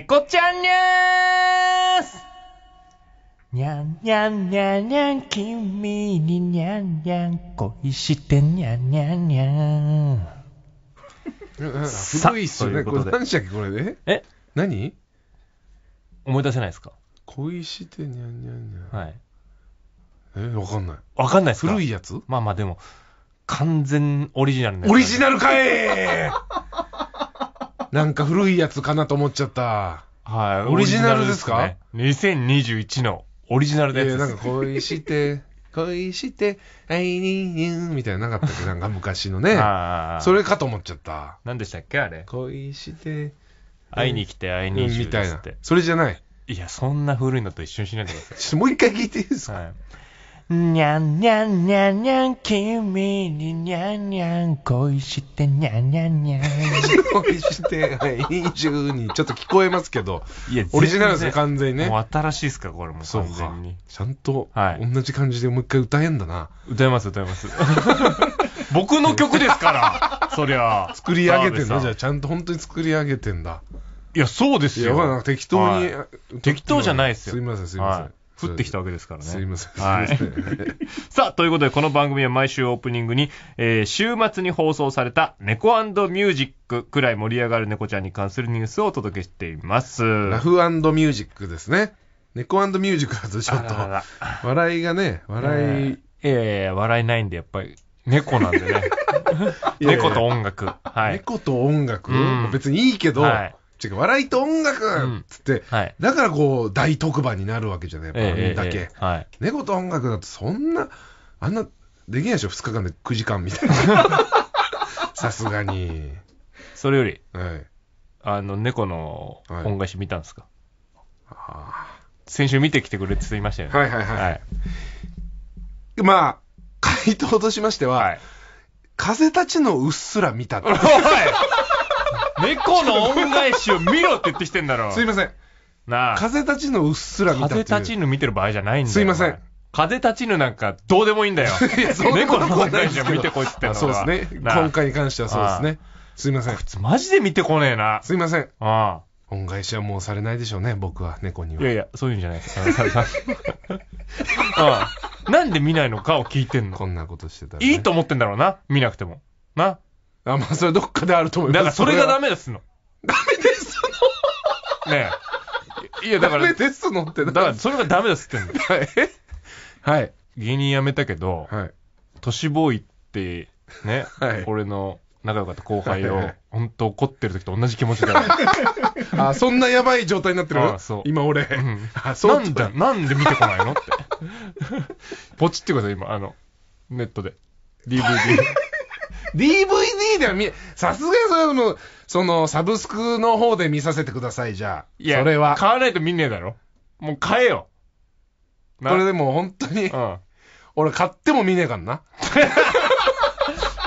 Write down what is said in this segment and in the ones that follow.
猫ちゃんニュースにゃんにゃんにゃんにゃん、君ににゃんにゃん、恋してにゃんにゃんにゃん。古いっすよね。こさということでれ何でしたっけこれね。え？何？思い出せないですか？恋してにゃんにゃんにゃん。はい。え、わかんない。わかんないですか？古いやつ？まあまあでも、完全オリジナルのやつオリジナルかえなんか古いやつかなと思っちゃった。はい。オリジナルですか？ですね ?2021 のオリジナルいや、のやつです。なんか恋して、恋して、会いにゆみたいなのなかったっけ？なんか昔のね。ああ。それかと思っちゃった。何でしたっけあれ？恋して、会いに来て会いうんにみたいな。それじゃない。いや、そんな古いのと一緒にしないでください。ちょっともう一回聞いていいですか？はい。にゃんにゃんにゃんにゃん、君ににゃんにゃん、恋してにゃんにゃんにゃん。恋して、会いにちょっと聞こえますけど、いや、オリジナルですね、全完全にね。然もう新しいですか、これもうそうか完全に。。ちゃんと、はい同じ感じでもう一回歌えんだな。歌います、歌います。僕の曲ですから、そりゃ。作り上げてんだ。じゃあ、ちゃんと本当に作り上げてんだ。いや、そうですいや、よ。適当に、はい適当じゃないですよ。すいません、すいません。はい降ってきたわけですからね。すいません。はい さあ、ということで、この番組は毎週オープニングに、えー週末に放送された猫ミュージックくらい盛り上がる猫ちゃんに関するニュースをお届けしています。ラフミュージックですね。猫ミュージックだとちょっと笑いがね、笑い、いやいやいや、笑いないんで、やっぱり、猫なんでね。猫と音楽。はい。猫と音楽、うん別にいいけど、はい違う笑いと音楽んつって、はい。だからこう、大特番になるわけじゃない、やっぱあえんだけ。えええはい。猫と音楽だとそんな、あんな、できないでしょ、2日間で9時間みたいな。さすがに。それより、はい。あの、猫のはい恩返し見たんですか、あ先週見てきてくれって言いましたよーね。はいはいはい。はい。まあ、回答としましては、はい。風たちのうっすら見た猫の恩返しを見ろって言ってきてんだろ。すいません。なあ。風たちのうっすら見たっていう。風立ちぬ見てる場合じゃないんだよ。すいませんお前。風立ちぬなんかどうでもいいんだよ。猫の恩返しを見てこいって言あってんのそうですね。なあ今回に関してはそうですね。すいませんマジで見てこねえな。すいません。あ恩返しはもうされないでしょうね、僕は、猫にあ。は。いやいや、そういうんじゃないああなんで見ないのかを聞いてんの。こんなことしてたら、ね。いいと思ってんだろうな。見なくても。な。あ、まあ、それどっかであると思います。だからそれがダメ。メですの。ダメですねえ。いや、だの。から、ダメですのって。だからそれがダメですってんの。はい。はい。芸人辞めたけど、はい。都市ボーイって、ね、はい俺の仲良かった後輩をはいはい、本当怒ってる時と同じ気持ちだよ。あ、そんなやばい状態になってる？あそう今俺。んあ、そう なんだ、なんで見てこないのって。ポチってください、今、あの、ネットで。DVD。DVD では見、さすがにそれはもう、その、サブスクの方で見させてください、じゃあ。いや、それは。買わないと見ねえだろ。もう買えよ。なこれでもう本当に、うん。俺買っても見ねえからな。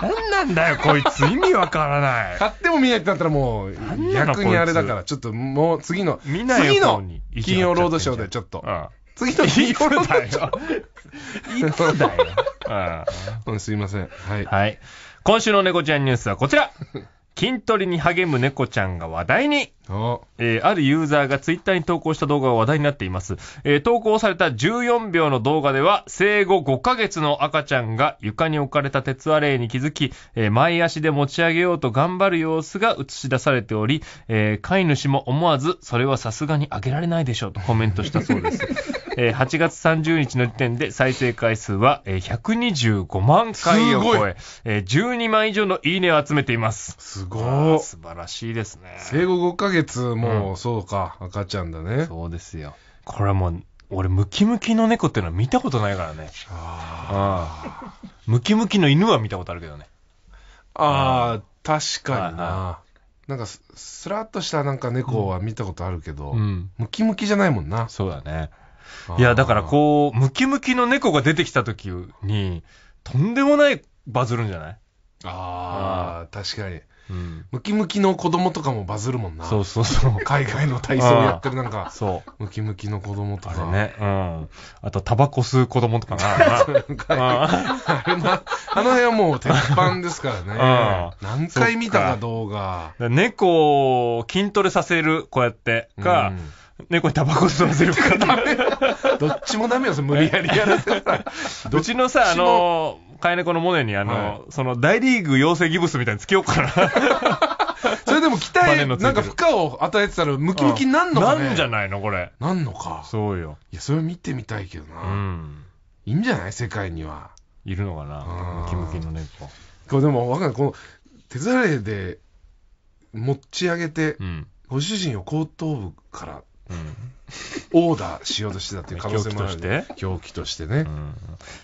なんなんだよ、こいつ。意味わからない。買っても見ないってなったらもう、逆にあれだかこら、ちょっともう次の、見ない次の金曜ロードショーでちょっとう、ん。次のい金曜ロードショよ。いつだよ。すいません。はい。はい。今週の猫ちゃんニュースはこちら。筋トレに励む猫ちゃんが話題に。おえーあるユーザーがツイッターに投稿した動画が話題になっています。えー投稿された14秒の動画では、生後5ヶ月の赤ちゃんが床に置かれた鉄アレイに気づき、えー前足で持ち上げようと頑張る様子が映し出されており、えー飼い主も思わず、それはさすがにあげられないでしょうとコメントしたそうです。えー8月30日の時点で再生回数は、えー125万回を超え、えー12万以上のいいねを集めています。すごい。素晴らしいですね。生後5ヶ月、もう、そうか、赤ちゃんだね。そうですよ。これはもう、俺、ムキムキの猫っていうのは見たことないからね。あああムキムキの犬は見たことあるけどね。あー、確かにな。なんかす、スラッとしたなんか猫は見たことあるけど、うん。ムキムキじゃないもんな。そうだね。いや、だからこう、ムキムキの猫が出てきた時に、とんでもないバズるんじゃない？ああ、確かに。うん。ムキムキの子供とかもバズるもんな。そうそうそう。海外の体操やってるなんか、そう。ムキムキの子供とか。あれね。うん。あと、タバコ吸う子供とかな。ああれな、あの辺はもう鉄板ですからね。何回見たか動画。あ猫を筋トレさせる、こうやって。か、うん猫にタバコ吸わせるか。どっちもダメよ、無理やりやらせたら。うちのさ、あの、飼い猫のモネに、あの、その、大リーグ養成ギブスみたいにつけようかな。それでも期待、なんか負荷を与えてたらムキムキになんのかね。なんじゃないのこれ。なんのか。そうよ。いや、それ見てみたいけどうな。ん。いいんじゃない？世界には。いるのかな？うんムキムキの猫。これでもわかんない。この、手ざれで持ち上げて、うん。ご主人を後頭部からうん。オーダーしようとしてたっていう可能性もある、凶器として？狂気としてね。うん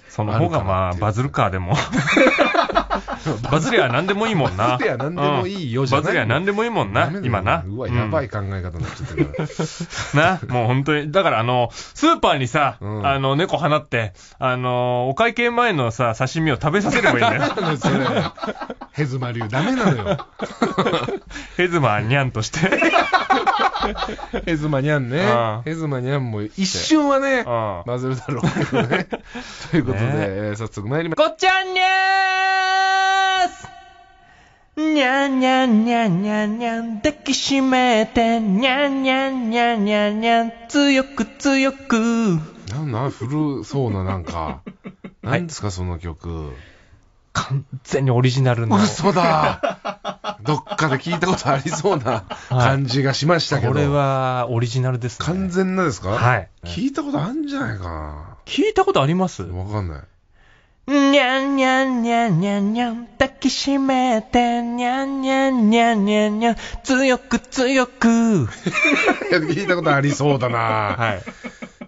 その方がまあ、バズるか、でも。バズりゃ何でもいいもんな。バズりゃ何でもいいよじゃないバズりゃ何でもいいもんな今な。うわ、うんやばい考え方になっちゃってるから。な、もう本当に。だからあの、スーパーにさ、うんあの、猫放って、あの、お会計前のさ、刺身を食べさせればいいんだよそれ。ヘズマ流、ダメなのよ。ヘズマニャンとして。ヘズマニャンねうん。ヘズマニャンも一瞬はね、うんバズるだろうけどね。ということで、ねえー早速参りまごっちゃんにゃーすにゃんにゃんにゃんにゃんにゃん抱きしめてにゃんにゃんにゃんにゃんにゃん強く強くなんなん古そうななんか。何ですか、その曲。完全にオリジナルの。嘘だ。どっかで聞いたことありそうな 感じがしましたけど。これはオリジナルですね。完全なですか？はい。聞いたことあるんじゃないか聞いたことあります？な。わかんない。にゃんにゃんにゃんにゃんにゃん抱きしめてにゃんにゃんにゃんにゃんにゃん強く強く。聞いたことありそうだな。はい。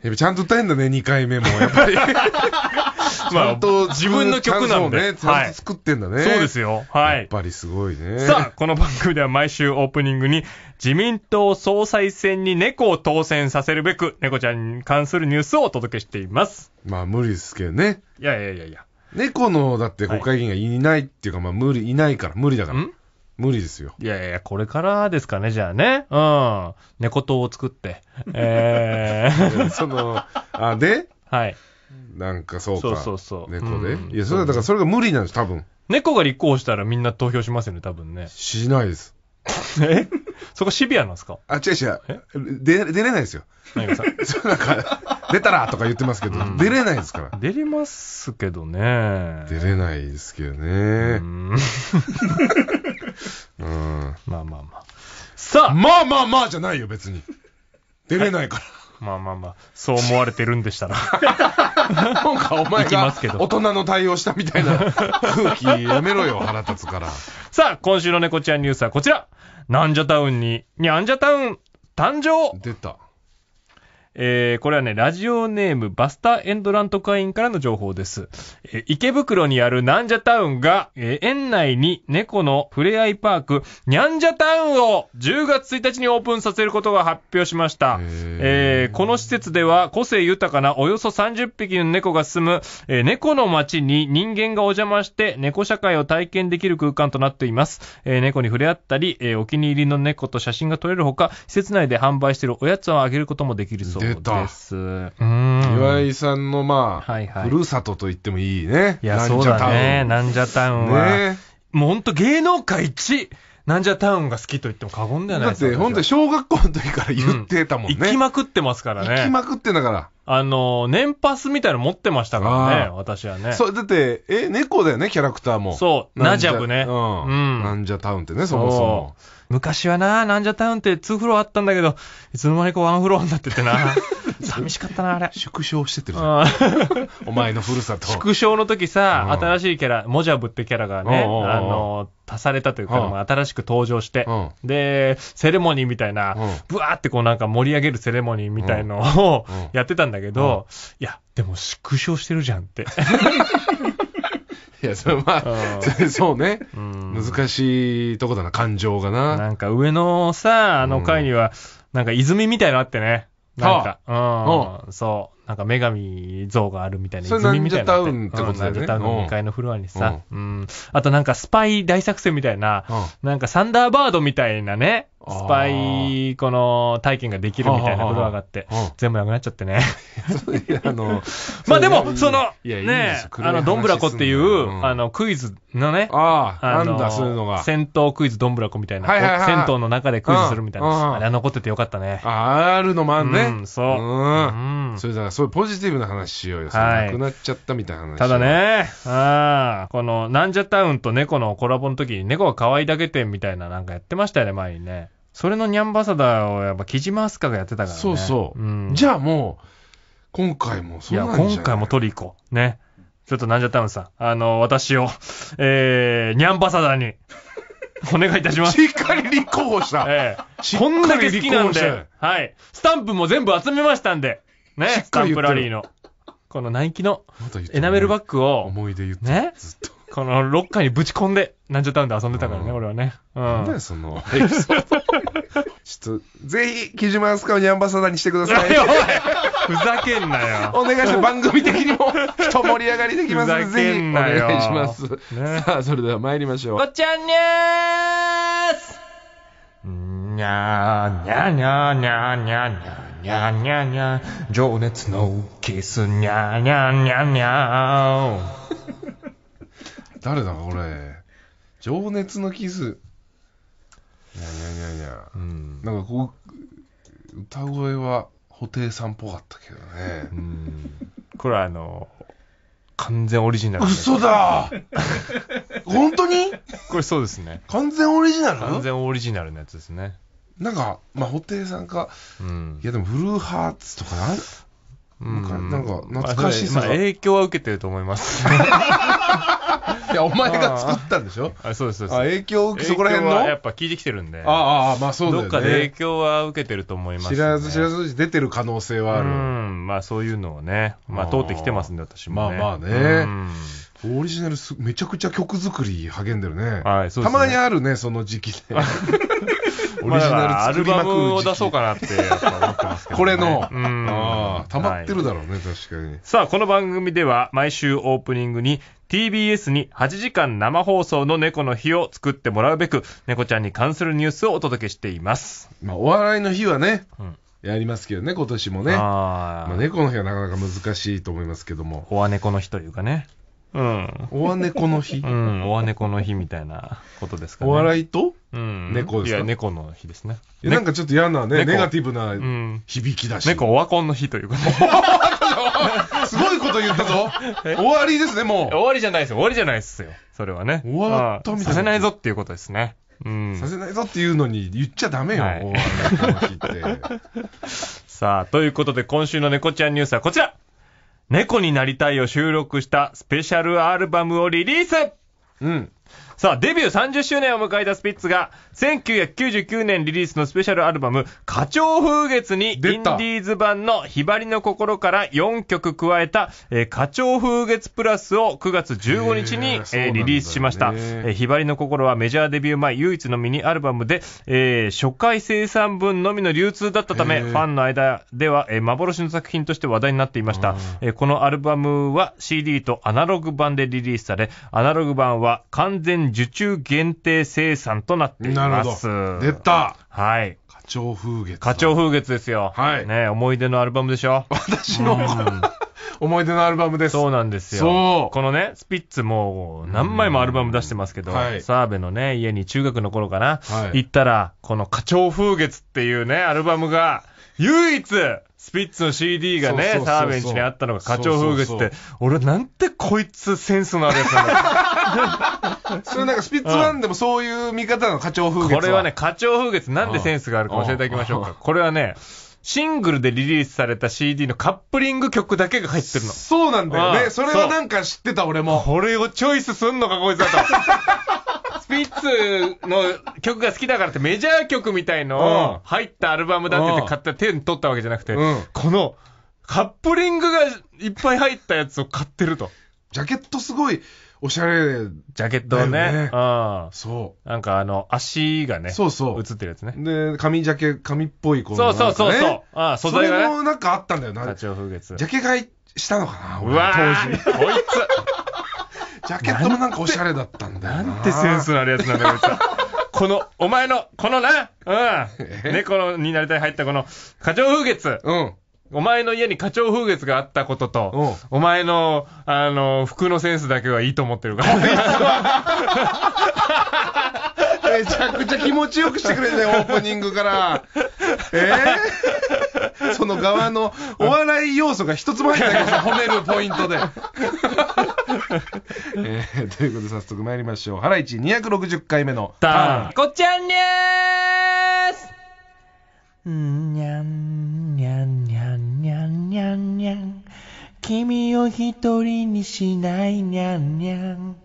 やっぱちゃんと歌えんだね、2回目も。やっぱり。ちまあ自分の曲なんでね、ちゃんと作ってんだね。そうですよはいやっぱりすごいね。さあ、この番組では毎週オープニングに自民党総裁選に猫を当選させるべく猫ちゃんに関するニュースをお届けしています。まあ無理ですけどね。いやいやいやいや。猫の、だって国会議員がいないっていうか、まあ無理、いないから、無理だから。ん？無理ですよ。いやいや、これからですかね、じゃあね。うん。猫党を作って。えー、その、あ、で、はい。なんかそうか。そうそうそう猫で？うんいや、それはだからそれが無理なんです、多分。猫が立候補したらみんな投票しますよね、多分ね。しないです。え？そこシビアなんですか？あ、違う違う。出、出れないですよ。何がさ？そうなんか、出たらとか言ってますけど、うん出れないですから。出れますけどね。出れないですけどうね。ん。うん。まあまあまあ。さあ、まあまあまあじゃないよ、別に。出れないから。まあまあまあ、そう思われてるんでしたら。なんかお前が行きますけど大人の対応したみたいな空気やめろよ、腹立つから。さあ、今週の猫ちゃんニュースはこちら。なんじゃタウンに、にゃんじゃタウン、誕生出た。えー、これはね、ラジオネームバスターエンドラント会員からの情報です。えー池袋にあるなんじゃタウンが、えー園内に猫のふれあいパーク、にゃんじゃタウンを10月1日にオープンさせることが発表しました。えーこの施設では個性豊かなおよそ30匹の猫が住む、えー猫の街に人間がお邪魔して猫社会を体験できる空間となっています。えー猫に触れ合ったり、えーお気に入りの猫と写真が撮れるほか、施設内で販売しているおやつをあげることもできるそう出たです。岩井さんのまあ、はいはいふるさとと言ってもいいね。いや、なんそうじゃタウンだね。なんじゃタウンは。ねもうほんと芸能界一、なんじゃタウンが好きと言っても過言ではないですだって、ほんとに小学校の時から言ってたもんね。行きまくってますからね。行きまくってんだから。あの、年パスみたいなの持ってましたからね私はね。そう、だって、え、猫だよね、キャラクターも。そうなんじゃナジャブねうん。うんなんじゃタウンってね、そもそも。昔はな、なんじゃタウンって2フロアあったんだけど、いつの間にかワンフロアになっててな。寂しかったな、あれ。縮小してってるじゃん。うん お前のふるさと。縮小の時さ、うん新しいキャラ、モジャブってキャラがね、うんうんうんあの、足されたというか、うんまあ新しく登場して、うんで、セレモニーみたいな、うんブワーってこうなんか盛り上げるセレモニーみたいのをうんうんやってたんだけど、いや、でも縮小してるじゃんって。いや、それまあ、うんそうね。うん難しいとこだな、感情がな。なんか上のさ、あの階には、なんか泉みたいなのあってね。なんか、うん、そう。なんか女神像があるみたいなそれ泉みたいなのなんじゃタウンってことだよね。うんタウンの2階のフロアにさ、うん。あとなんかスパイ大作戦みたいな、うん。なんかサンダーバードみたいなね、スパイ、この体験ができるみたいなフロアがあって全部なくなっちゃってね。あの、まあでも、その、いやいいねあの、ドンブラコっていう、うん。あの、クイズのね、ああ、あのなんだ、そういうのが。戦闘クイズドンブラコみたいな、はいはいはい銭湯の中でクイズするみたいな、うんうんあれは残っててよかったね。ああるのもあんね。うんそううんうんそれだから、そういうポジティブな話しようよ。はいなくなっちゃったみたいな話。ただ。ね、ああ、この、なんじゃタウンと猫のコラボの時に猫が可愛いだけ店みたいななんかやってましたよね、前にね。それのニャンバサダーをやっぱ木島明日香がやってたからね。そうそう。ん、じゃあもう、今回もいや、そうなんじゃない？今回も取り行こう。ね。ちょっとなんじゃタウンさん、あの、私を、えー、ニャンバサダーに、お願いいたします。しっかり立候補した。ええしっかりこんだけ好きなんで、はい。スタンプも全部集めましたんで、ね、しっスタンプラリーの。このナイキのエナメルバッグを、思い出言ってねずっと。このロッカーにぶち込んで、なんじゃタウンで遊んでたからね、うん俺はね。うなんだ。そのエピソード。ちょっと、ぜひ、木島明日香をニャンバサダーにしてください。おいふざけんなよ。お願いします。番組的にも、一盛り上がりできますので、ふざけぜひ、おんなよ願いします。ねさあ、それでは参りましょう。ごっちゃんにゃーすにゃーにゃーにゃーにゃーにゃーにゃーにゃーにゃーにゃー情熱のキスにゃーにゃーにゃーにゃー誰だ、これ？情熱のキス。にゃにゃにゃにゃ。うん。なんかこう、歌声は、布袋さんっぽかったけどねう。んこれはあの、完全オリジナルで。嘘だ本当に？これそうですね。完全オリジナル？完全オリジナルのやつですね。なんか、まあ、布袋さんか、うんい。やでも、ブルーハーツとかなん、うんなんか懐かしさがまあ、影響は受けてると思います。いや、お前が作ったんでしょ？あそうです、そうです。あ、影響を受け、そこら辺の？影響はやっぱ聞いてきてるんで。ああ、ああまあそうだよね。どっかで影響は受けてると思います、ね。知らず知らずうち出てる可能性はあうる。ん、まあそういうのをね、まあ通ってきてますんで、私もね。まあまあねうんオリジナルす、めちゃくちゃ曲作り励んでるね。はい、そうですね。たまにあるね、その時期で。オ まあリジナルアル作りまくるバムを時期出そうかなってやっぱ思ってますけど、ね。これの、うん。ああ、溜まってるはいだろうね、確かに。さあ、この番組では毎週オープニングに TBS に8時間生放送の猫の日を作ってもらうべく、猫ちゃんに関するニュースをお届けしています。まあ、お笑いの日はね、うんやりますけどね、今年もね。まああ、あ、猫の日はなかなか難しいと思いますけども。おわ猫の日というかね。うん。おわ猫の日？う。ん、おわ猫の日みたいなことですかね。おい笑いと？うん。猫ですか？いや、猫の日ですね。いやなんかちょっと嫌なね、猫ネガティブなうん。響きだし。猫オワコンの日というかね。すごいこと言ったぞえ？終わりですね、も終わりじゃないですよ。終わりじゃないですよ。それはね。終わったみたいなうんさせないぞっていうことですね。うんう。。させないぞっていうのに言っちゃダメよ、はいお笑の日って。さあ、ということで今週の猫ちゃんニュースはこちら猫になりたいを収録したスペシャルアルバムをリリースうん。さあ、デビュー30周年を迎えたスピッツが、1999年リリースのスペシャルアルバム、花鳥風月に、インディーズ版のひばりの心から4曲加えた、えー花鳥風月プラスを9月15日に、えーリリースしました。えーひばりの心はメジャーデビュー前唯一のミニアルバムで、えー初回生産分のみの流通だったため、ファンの間では、えー幻の作品として話題になっていました。えーこのアルバムは CD とアナログ版でリリースされ、アナログ版は完全受注限定生産となっています。ど。出たはい。花鳥風月。花鳥風月ですよ。はいね思い出のアルバムでしょ？私のうん 思い出のアルバムです。そうなんですよ。そうこのね、スピッツもう何枚もアルバム出してますけど、はい澤部のね、家に中学の頃かな、はい行ったら、この花鳥風月っていうね、アルバムが、唯一、スピッツの CD がねそうそうそうそう、澤部ん家にあったのが花鳥風月ってそうそう、俺なんてこいつセンスのあるやつなんだ それなんかスピッツワンでもそういう見方の花鳥風月これはね、、花鳥風月なんでセンスがあるか教えていただきましょううんか。これはね、シングルでリリースされた CD のカップリング曲だけが入ってるの。そうなんだよね。それはなんか知ってた俺も。これをチョイスすんのか、こいつだと。スピッツの曲が好きだからってメジャー曲みたいのうんを入ったアルバムだって言って買った手に取ったわけじゃなくて、うんこのカップリングがいっぱい入ったやつを買ってると。ジャケットすごいおしゃれ。ジャケットをね。うん。そなんかあの、足がね、う。そうそう。映ってるやつね。で、紙ジャケ、紙っぽいこそうそうそうそう。ねああ素それ材がね。もなんかあったんだよな。風月。ャケ買いしたのかなう俺当時。こいジャケットもなんかおしゃれだったんつ、だよな。なんてセンスのあるやつなんだよ、こいつは。この、お前の、このな、うん。猫のになりたい入ったこの、花鳥風月。うん。お前の家に花鳥風月があったことと、お前の、あの、服のセンスだけはいいと思ってるから。めちゃくちゃ気持ちよくしてくれてね、オープニングから。えー、その側のお笑い要素が一つも入ってないけど、褒めるポイントで。えー、ということで早速参りましょう。ハライチ260回目のターン。こっちゃんにゃーすんにゃんにゃんにゃんにゃんにゃんにゃん君を一人にしないにゃんにゃん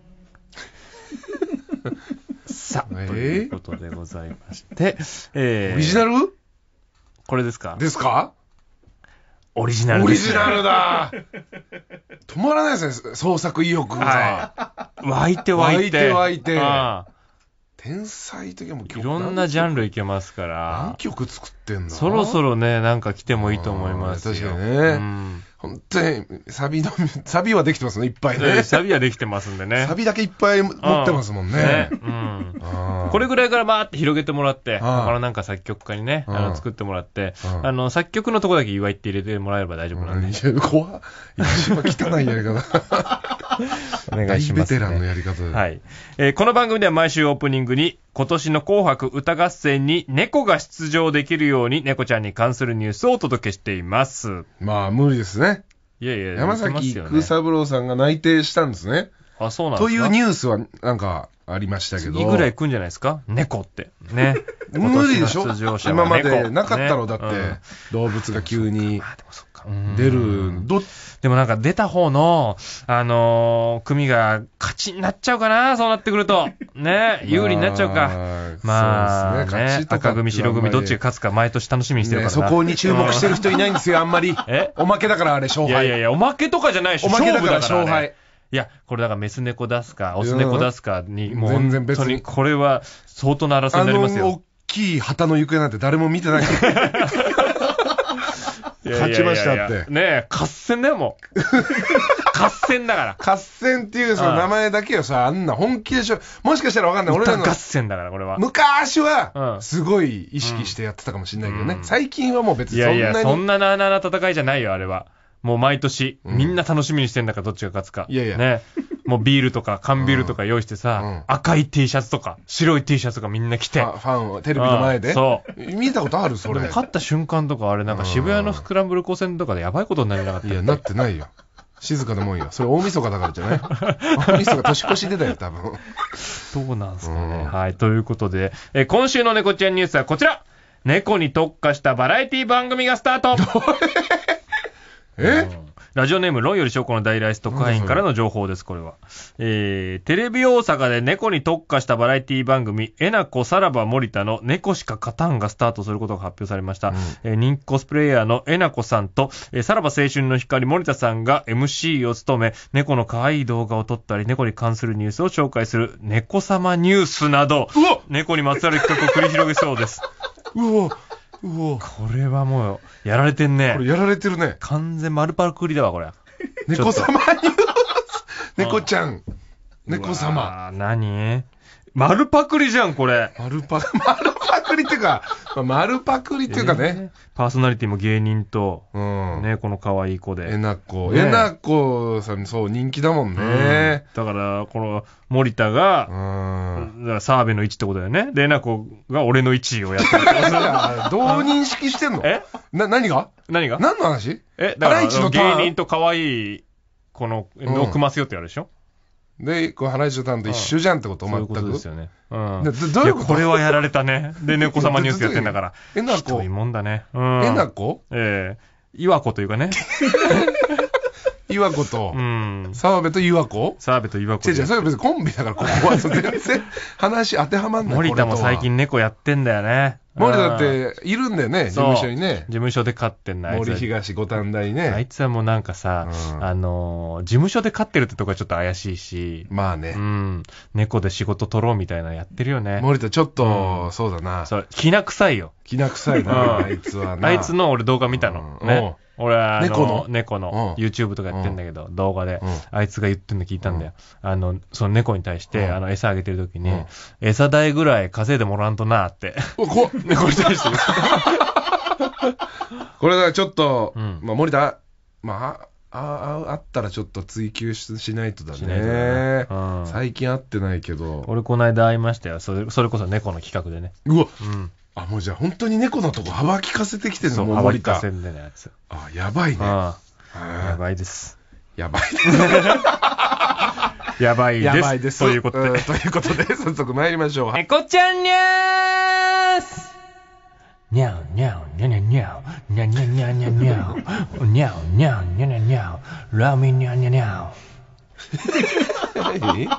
さあ、えー？ということでございまして、えー、オリジナル？これですか？ですか？オリジナルオリジナルだ止まらないですね、創作意欲がさ。はい。湧いて湧いて。湧いて湧いてああ天才的もういろんなジャンル。ルいけますか何ら、曲作ってんだそろそろ。ろね、なんか来てもいいと思いますよ。確かにねうん本当に、サビの、サビはできてますね、いっぱいえーね。サビはできてますんでね。サビだけいっぱい持ってますもんね。うん。これぐらいからバーって広げてもらって、他のなんか作曲家にね、うんあの作ってもらって、うんあの、作曲のとこだけ祝いって入れてもらえれば大丈夫なんで、怖っ一番汚いやり方。お願いします、大ベテランのね。やり方で。はい。えーこの番組では毎週オープニングに、今年の紅白歌合戦に猫が出場できるように猫ちゃんに関するニュースをお届けしています。まあ、無理ですね。いやいや、山崎育三郎さんが内定したんですね。あ、そうなんですか？というニュースは、なんか、ありましたけど。次ぐらい来んじゃないですか？猫って。ね。無理でしょ？今ま猫でなかったろ、ねだって、うん動物が急に出る。ど、でもなんか出た方の、あのー組が勝ちになっちゃうかな、そうなってくると。ね、有利になっちゃうか。まあ、そうですね。赤組、白組、どっちが勝つか毎年楽しみにしてるねからな。そこに注目してる人いないんですよ、あんまり。え？おまけだから、あれ、勝敗。いやいやいや、おまけとかじゃないでしょ。おまけだから、勝敗。いや、これだからメス猫出すか、オス猫出すかに、もう本当にこれは相当な争いになりますよ。大きい旗の行方なんて誰も見てない。勝ちましたってねえ、合戦だよ、もう。合戦だから。合戦っていうその名前だけはさ、あんな本気でしょ。もしかしたらわかんない。俺らの歌合戦だから、これは。昔うは、んすごい意識してやってたかもしれないけどね。うん最近はもう別にいやいや、そんなに。そんななあなあな戦いじゃないよ、あれは。もう毎年、うんみんな楽しみにしてんだから、どっちが勝つか。いやいやね。もうビールとか、缶ビールとか用意してさ、うん赤い T シャツとか、白い T シャツとかみんな着て。ファンをテレビの前で？うんそ見たことあるそれ。勝った瞬間とか、あれなんか渋谷のスクランブル交差点とかでやばいことになりなかった？いや、なってないよ。静かなもんよ。それ大晦日だからじゃない？大晦日年越しでだよ、多分。どうなんすかね。うんはい。ということで、えー今週の猫ちゃんニュースはこちら猫に特化したバラエティ番組がスタート え？うんラジオネーム、論より証拠の大ライス特派員からの情報です、これは。えー、テレビ大阪で猫に特化したバラエティ番組、えなこさらば森田の猫しか勝たんがスタートすることが発表されました。えー人気コスプレイヤーのえなこさんと、えーさらば青春の光森田さんが MC を務め、猫の可愛い動画を撮ったり、猫に関するニュースを紹介する、猫様ニュースなど、猫にまつわる企画を繰り広げそうです。うわ。これはもう、やられてんねこ。れやられてるね。完全丸パクリだわ、これ。猫様に。猫ちゃん。猫様。あ何？丸パクリじゃん、これ。丸パ、丸パクリっていうか、まあ丸パクリっていうかね。えーパーソナリティも芸人と、うん。ね、この可愛い子で。えなこ。ねえなこさん、そう、人気だもんね。うんだから、この、森田がう、ん。だから澤部の位置ってことだよね。で、えなこが俺の位置をやってる どう認識してんの？え？な、何が？何が？何の話？え、だから、ハライチのターン芸人と可愛い、この、んを組ませようってやるでしょ？で、こう、ハライチのターンと一緒じゃんってこと、そういう全く？ことですよね。うん。でどどういうこと？やこれはやられたね。で、猫様ニュースやってんだから。えなこ？ひどい、もんだね。うん。えなこ？ええ岩子というかね。岩子とう、ん。澤部と岩子？澤部と岩子で。違う違う、それは別にコンビだから、ここは全然話当てはまんない。森田も最近猫やってんだよね。森田だって、いるんだよね、事務所にね事。務所で飼ってんの、あいつは。森東五反大あいね。つはもうなんかさ、うんあのー、事務所で飼ってるってとこはちょっと怪しいし、うまあね。ん、猫で仕事取ろうみたいなのやってるよね。森田ちょっうと、んそうだな。そう、きな臭いよ。きな臭いうんな、あいつはな。あいつの俺動画見たの。うんね。俺は猫の？猫の。うん。YouTube とかやってんだけど、動画で、うん。あいつが言ってんの聞いたんだよ。あの、その猫に対して、うん。あの、餌あげてる時に、うん。餌代ぐらい稼いでもらわんとなって。うわ怖っ。猫に対して これだからちょっと、うん。まあ森田、まあ、あああったらちょっと追求ししないとだねね。うん。最近会ってないけど。俺この間会いましたよ。それそれこそ猫の企画でね。うわうん。あ、もうじゃあ本当に猫のとこ幅利かせてきてるのそう、もう森田。幅利かせ。んでのやつ。あ、やばいね。あやばいです。やばい。やばいです。やばいです。ということで。んということで、早速参りましょう。はい。猫ちゃんにゃーす。にゃおにゃおにゃにゃにゃおにゃにゃにゃにゃにゃおにゃおにゃおにゃにゃにゃおラーメンにゃにゃにゃ何？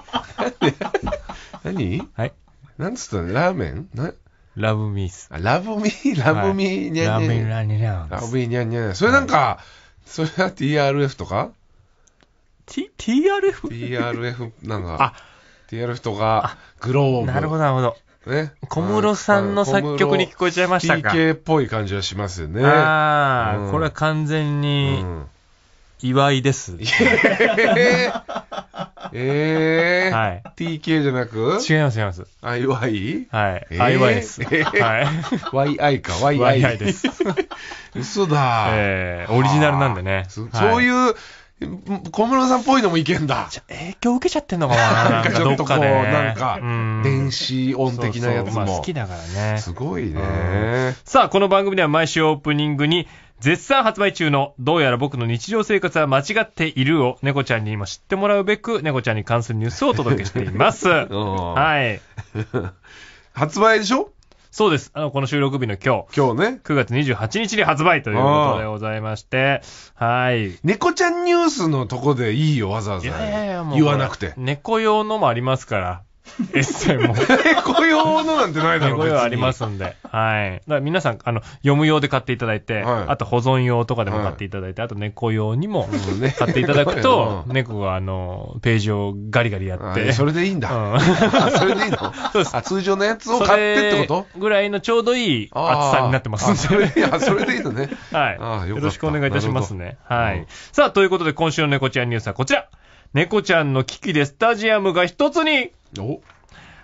何？おはい。なんつったのラーメンなラブミース。あラブミー、ラブミー、にゃランにゃにゃ。ラーニャニャラブミー、にゃにゃにゃ。それなんか、それは TRF とか？T、TRF? ?TRF なんか、あ、TRF とか、グローブ。なるほど、なるほど。ね。小室さんの作曲に聞こえちゃいましたか？TK っぽい感じはしますよね。ああ、うんこれは完全うにん。祝いです。えー、えー、はい。TK じゃなく？違います、違います。?IY? はい。えー IY です。えーはい。YI か、YI。YI です。嘘だ。えー、オリジナルなんでね。そはいそういう、小室さんっぽいのもいけんだ。じゃ影響受けちゃってんのかな？なんかちょっとこう、なんかうん、電子音的なやつもそうそうまあ好。きだからね。すごいうんね。さあ、この番組では毎週オープニングに、絶賛発売中の、どうやら僕の日常生活は間違っているを、猫ちゃんにも知ってもらうべく、猫ちゃんに関するニュースをお届けしています。うんはい。発売でしょ？そうです。あの、この収録日の今日、今日ね。9月28日に発売ということでございまして、はい。猫ちゃんニュースのとこでいいよ、わざわざ。いやいやいや、もう。言わなくて。猫用のもありますから。エッセイも。猫用のなんてないだろ。猫用ありますすんで。はい。だから皆さん、あの、読む用で買っていただいて、はいあと保存用とかでも買っていただいて、あと猫用にも買っていただくと、うん猫があの、ページをガリガリやあって。それでいいんだ。うん あそれでいいの？そうですあ通常のやつを買ってってこと？ぐらいのちょうどいい厚さになってますんで。あそれいや、それでいいのね。はい。よろしくお願いいたしますね。はい。さあ、ということで今週の猫ちゃんニュースはこちら。猫ちゃんの危機でスタジアムが一つにお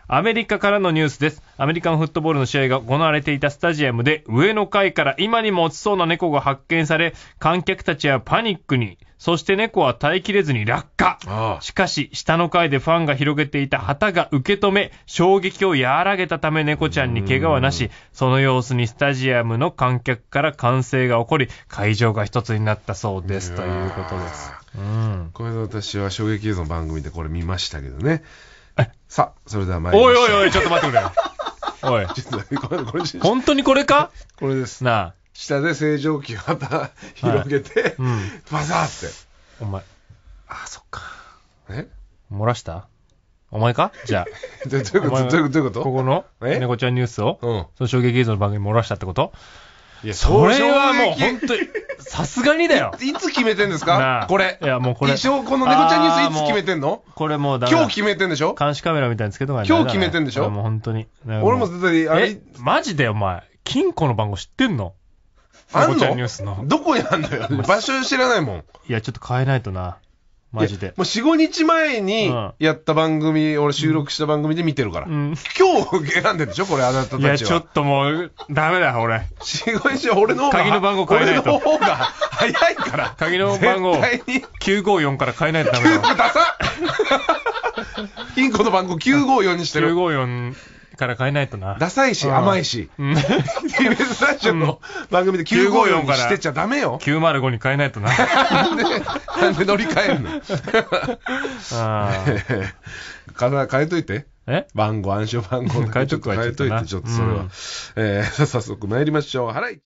アメリカからのニュースです。アメリカンフットボールの試合が行われていたスタジアムで上の階から今にも落ちそうな猫が発見され、観客たちはパニックに。そして猫は耐えきれずに落下。あしかし、下の階でファンが広げていた旗が受け止め、衝撃を和らげたため猫ちゃんに怪我はなし、その様子にスタジアムの観客から歓声が起こり、会場が一つになったそうです。ということです。うん。これで私は衝撃映像の番組でこれ見ましたけどね。さあ、それでは参りましょう。おいおいおい、ちょっと待ってくれよ。おい。ちょっとこれ、これ、本当にこれか？これです。なあ。下で正常期をまた広げて、うん。バザーって。お前。あ、そっか。え？漏らした？お前か？じゃどどういうこと？お 前どういうこと？どういうあ、こここのえ？猫ちゃんニュースを、とうん。その衝撃映像の番組に漏らしたってこと？いや、それはもう本当に、さすがにだよ。いつ決めてんですなかあこれ。いや、もうこれ。一生この猫ちゃんニュースいつ決めてんの？これもうだ今日決めてんでしょ？監視カメラみたいにつけとかない今日決めてんでしょ？もう本当に。俺も絶対、あれえ、、マジでお前、金庫の番号知ってんの？あん猫ちゃんニュのースの。どこにあんのよ？場所知らないもん。いや、ちょっと変えないとな。マジで。もう4、5日前にうんやった番組、俺収録した番組で見てるから。うん。今日選んでるでしょ？これあなたたちは。いや、ちょっともう、ダメだ、俺。4、5日俺の方が、鍵の番号変えないと俺の方が早いから。鍵の番号絶対に。954から変えないとダメだわ。ダサインコの番号954にしてる。954から変えないとな。ダサいし、うん甘いし。うん。TBS ラジオの番組で954にしてちゃダメよ。905に変えないとな。なんで、なんで乗り換えんの？あ変えといて。え？番号、暗証番号変えとくわ変えといて、ちちょっとなょっとそれは。うんえー早速参りましょう。はい。